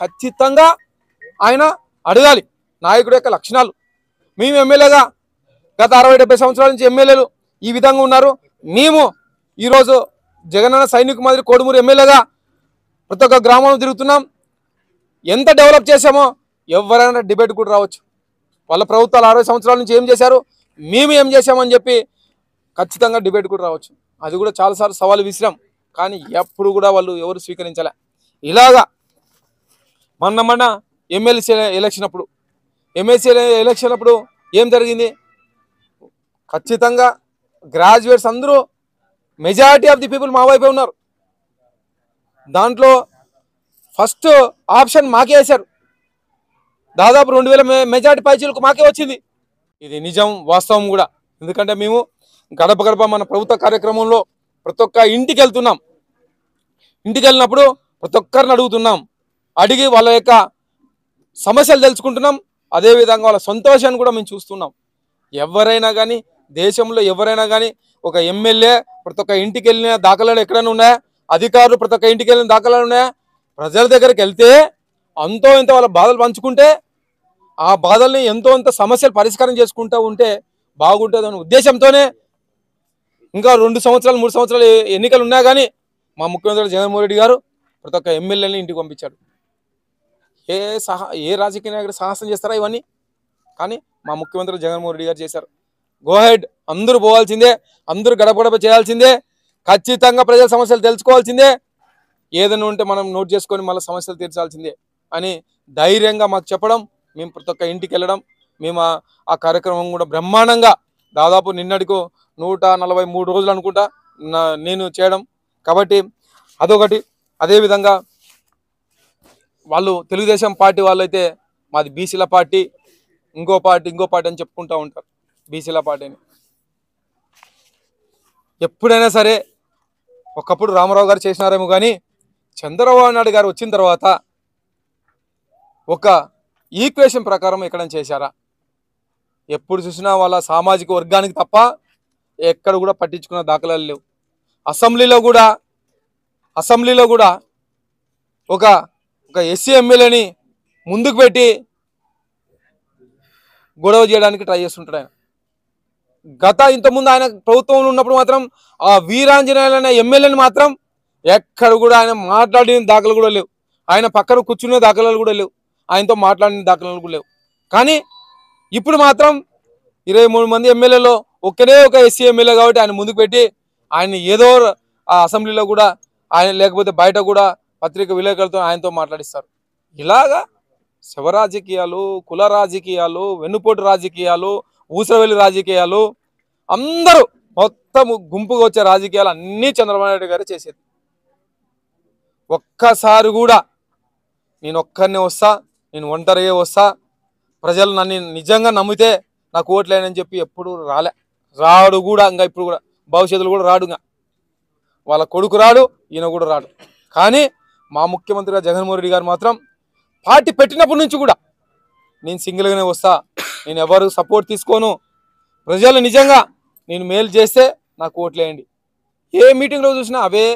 ఖచ్చితంగా ఆయన అడగాలి. నాయకుడి యొక్క లక్షణాలు. మేము ఎమ్మెల్యేగా గత అరవై డెబ్బై సంవత్సరాల నుంచి ఎమ్మెల్యేలు ఈ విధంగా ఉన్నారు. మేము ఈరోజు జగనన్న సైనిక మాదిరి కోడుమూరు ఎమ్మెల్యేగా ప్రతి ఒక్క గ్రామంలో తిరుగుతున్నాం. ఎంత డెవలప్ చేశామో ఎవరైనా డిబేట్ కూడా రావచ్చు. వాళ్ళ ప్రభుత్వాలు అరవై సంవత్సరాల నుంచి ఏం చేశారు? మేము ఏం చేశామని చెప్పి ఖచ్చితంగా డిబేట్ కూడా రావచ్చు. అది కూడా చాలాసార్లు సవాలు విసిరాం. కానీ ఎప్పుడు కూడా వాళ్ళు ఎవరు స్వీకరించలే. ఇలాగా మొన్న మొన్న ఎమ్మెల్సీ ఎలక్షన్ అప్పుడు ఎమ్మెల్సీ ఎలక్షన్ అప్పుడు ఏం జరిగింది? ఖచ్చితంగా గ్రాడ్యుయేట్స్ అందరూ మెజారిటీ ఆఫ్ ది పీపుల్ మా వైపే ఉన్నారు. దాంట్లో ఫస్ట్ ఆప్షన్ మాకే వేశారు. దాదాపు రెండు వేల మె- మెజారిటీ పైచీలకు మాకే వచ్చింది. ఇది నిజం వాస్తవం కూడా. ఎందుకంటే మేము గడప గడప మన ప్రభుత్వ కార్యక్రమంలో ప్రతి ఒక్క ఇంటికి వెళ్తున్నాం. ఇంటికి వెళ్ళినప్పుడు ప్రతి ఒక్కరిని అడుగుతున్నాం. అడిగి వాళ్ళ యొక్క సమస్యలు తెలుసుకుంటున్నాం. అదేవిధంగా వాళ్ళ సంతోషాన్ని కూడా మేము చూస్తున్నాం. ఎవరైనా కానీ దేశంలో ఎవరైనా కానీ ఒక ఎమ్మెల్యే ప్రతి ఒక్క ఇంటికి వెళ్ళిన దాఖలాలు ఎక్కడైనా ఉన్నాయా? అధికారులు ప్రతి ఒక్క ఇంటికి వెళ్ళిన దాఖలాలు ఉన్నాయా? ప్రజల దగ్గరికి వెళ్తే అంతో ఇంత వాళ్ళ బాధలు పంచుకుంటే ఆ బాధల్ని ఎంతో అంత సమస్యలు పరిష్కారం చేసుకుంటూ ఉంటే బాగుంటుంది ఉద్దేశంతోనే ఇంకా రెండు సంవత్సరాలు మూడు సంవత్సరాలు ఎన్నికలు ఉన్నా కానీ మా ముఖ్యమంత్రి జగన్మోహన్ రెడ్డి గారు ప్రతి ఒక్క ఎమ్మెల్యేని ఇంటికి పంపించాడు ఏ సహా ఏ రాజకీయ నాయకుడు సాహసం చేస్తారా ఇవన్నీ? కానీ మా ముఖ్యమంత్రి జగన్మోహన్ రెడ్డి గారు చేశారు. గోహెడ్ అందరూ పోవాల్సిందే. అందరూ గడప గడప చేయాల్సిందే. ఖచ్చితంగా ప్రజల సమస్యలు తెలుసుకోవాల్సిందే. ఏదైనా ఉంటే మనం నోట్ చేసుకొని మళ్ళీ సమస్యలు తీర్చాల్సిందే అని ధైర్యంగా మాకు చెప్పడం మేము ప్రతి ఒక్క ఇంటికి వెళ్ళడం మేము ఆ- కార్యక్రమం కూడా బ్రహ్మాండంగా దాదాపు నిన్నటికు నూట నలభై మూడు రోజులు అనుకుంటా నేను చేయడం. కాబట్టి అదొకటి. అదేవిధంగా వాళ్ళు తెలుగుదేశం పార్టీ వాళ్ళు అయితే మాది బీసీల పార్టీ ఇంకో పార్టీ ఇంకో పార్టీ అని చెప్పుకుంటూ ఉంటారు బీసీల పార్టీని. ఎప్పుడైనా సరే ఒకప్పుడు రామారావు గారు చేసినారేమో కానీ చంద్రబాబు నాయుడు గారు వచ్చిన తర్వాత ఒక ఈక్వేషన్ ప్రకారం ఎక్కడ చేశారా? ఎప్పుడు చూసినా వాళ్ళ సామాజిక వర్గానికి తప్ప ఎక్కడ కూడా పట్టించుకున్న దాఖలాలు లేవు. అసెంబ్లీలో కూడా అసెంబ్లీలో కూడా ఒక ఒక ఎస్సీ ఎమ్మెల్యేని ముందుకు పెట్టి గొడవ చేయడానికి ట్రై చేస్తుంటాడు ఆయన. గత ఇంతకుముందు ఆయన ప్రభుత్వంలో ఉన్నప్పుడు మాత్రం ఆ వీరాంజనేయులు అనే ఎమ్మెల్యేని మాత్రం ఎక్కడ కూడా ఆయన మాట్లాడిన దాఖలు కూడా లేవు. ఆయన పక్కన కూర్చునే దాఖలాలు కూడా లేవు. ఆయనతో మాట్లాడిన దాఖలాలు కూడా లేవు. కానీ ఇప్పుడు మాత్రం ఇరవై మూడు మంది ఎమ్మెల్యేలో ఒక్కనే ఒక ఎస్సీ ఎమ్మెల్యే కాబట్టి ఆయన ముందుకు పెట్టి ఆయన ఏదో ఆ అసెంబ్లీలో కూడా ఆయన లేకపోతే బయట కూడా పత్రిక విలేకరులతో ఆయనతో మాట్లాడిస్తారు. ఇలాగా శివ రాజకీయాలు కుల రాజకీయాలు వెన్నుపోటు రాజకీయాలు ఊసరవెల్లి రాజకీయాలు అందరూ మొత్తం గుంపుగా వచ్చే రాజకీయాలు అన్నీ చంద్రబాబు నాయుడు గారు చేసేది. ఒక్కసారి కూడా నేను ఒక్కరినే వస్తా నేను ఒంటరిగా వస్తా ప్రజలు నన్ను నిజంగా నమ్మితే నాకు ఓట్లేనని చెప్పి ఎప్పుడు రాలే. రాడు కూడా ఇంకా ఇప్పుడు కూడా భవిష్యత్తులో కూడా రాడు ఇంకా. వాళ్ళ కొడుకు రాడు ఈయన కూడా రాడు. కానీ మా ముఖ్యమంత్రిగా జగన్మోహన్ రెడ్డి గారు మాత్రం పార్టీ పెట్టినప్పటి నుంచి కూడా నేను సింగిల్గానే వస్తా. నేను ఎవరు సపోర్ట్ తీసుకోను. ప్రజలు నిజంగా నేను మేలు చేస్తే నాకు ఓట్లేయండి. ఏ మీటింగ్లో చూసినా అవే